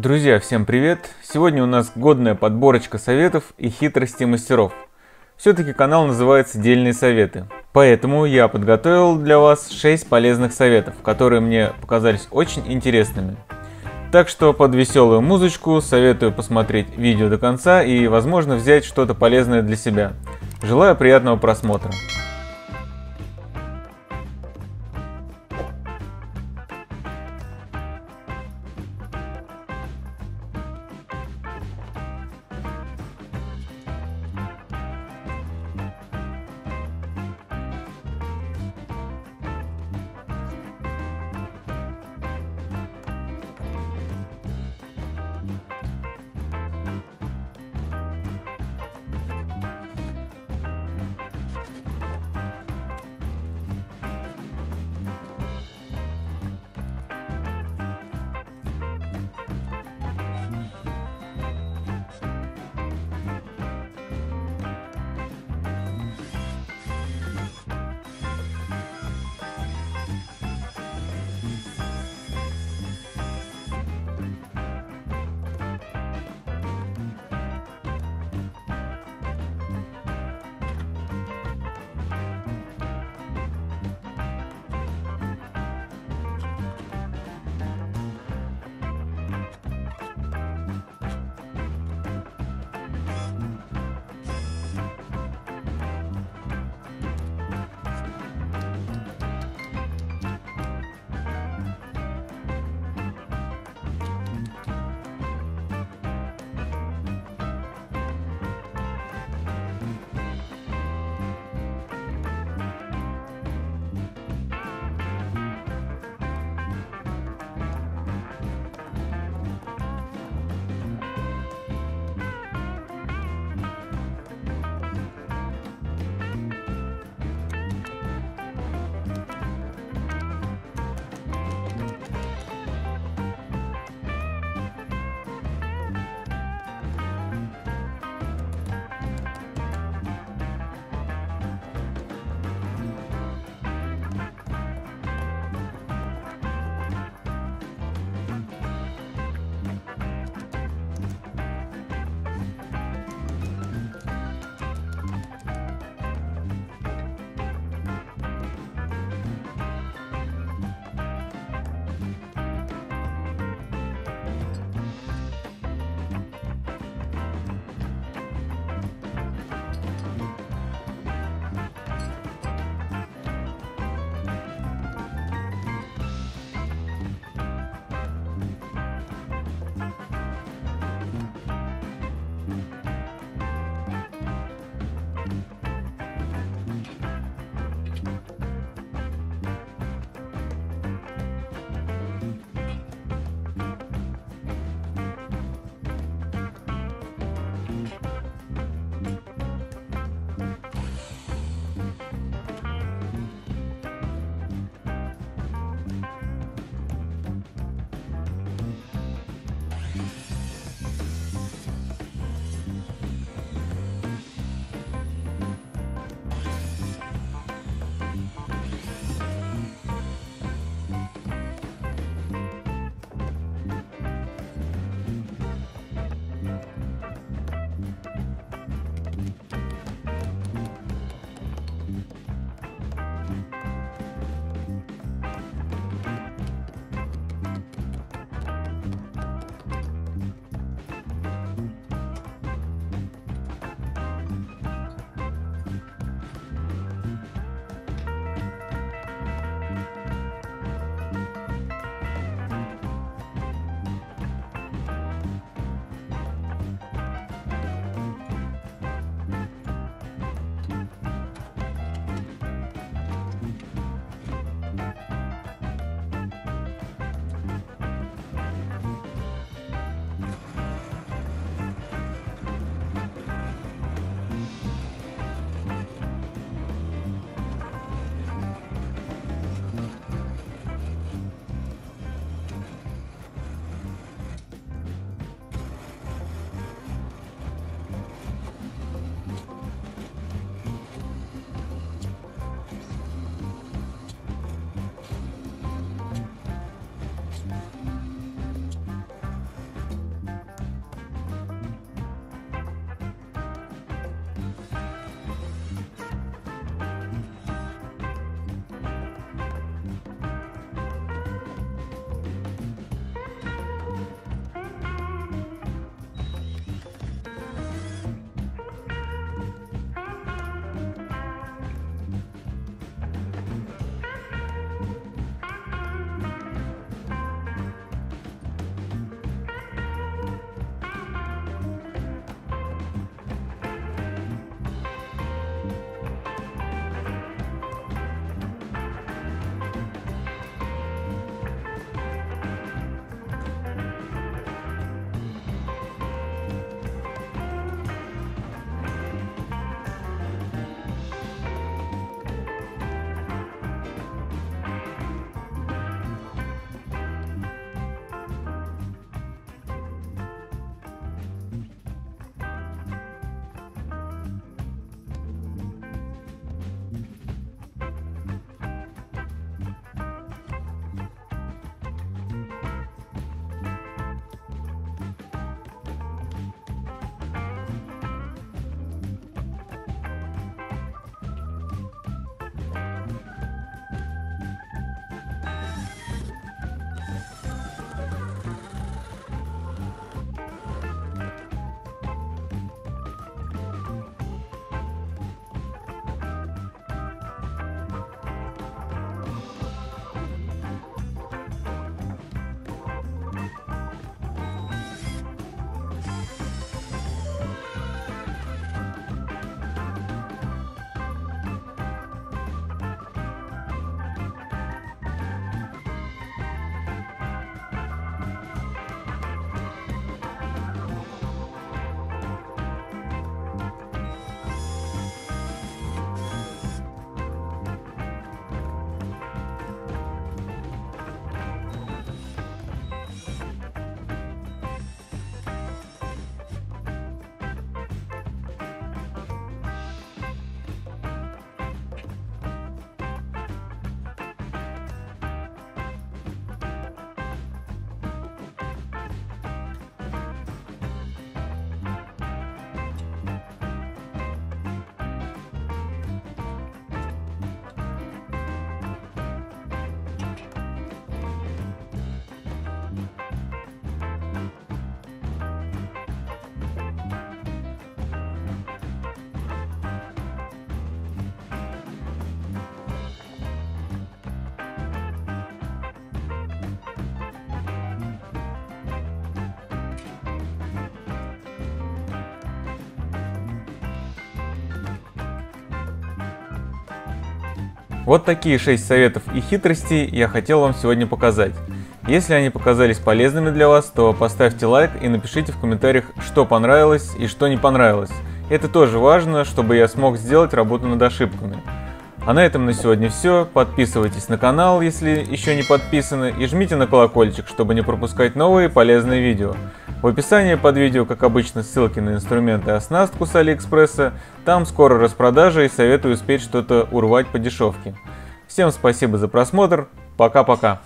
Друзья, всем привет! Сегодня у нас годная подборочка советов и хитростей мастеров. Все-таки канал называется «Дельные советы». Поэтому я подготовил для вас 6 полезных советов, которые мне показались очень интересными. Так что под веселую музычку советую посмотреть видео до конца и, возможно, взять что-то полезное для себя. Желаю приятного просмотра. Вот такие 6 советов и хитростей я хотел вам сегодня показать. Если они показались полезными для вас, то поставьте лайк и напишите в комментариях, что понравилось и что не понравилось. Это тоже важно, чтобы я смог сделать работу над ошибками. А на этом на сегодня все. Подписывайтесь на канал, если еще не подписаны, и жмите на колокольчик, чтобы не пропускать новые полезные видео. В описании под видео, как обычно, ссылки на инструменты и оснастку с Алиэкспресса. Там скоро распродажа и советую успеть что-то урвать по дешевке. Всем спасибо за просмотр. Пока-пока.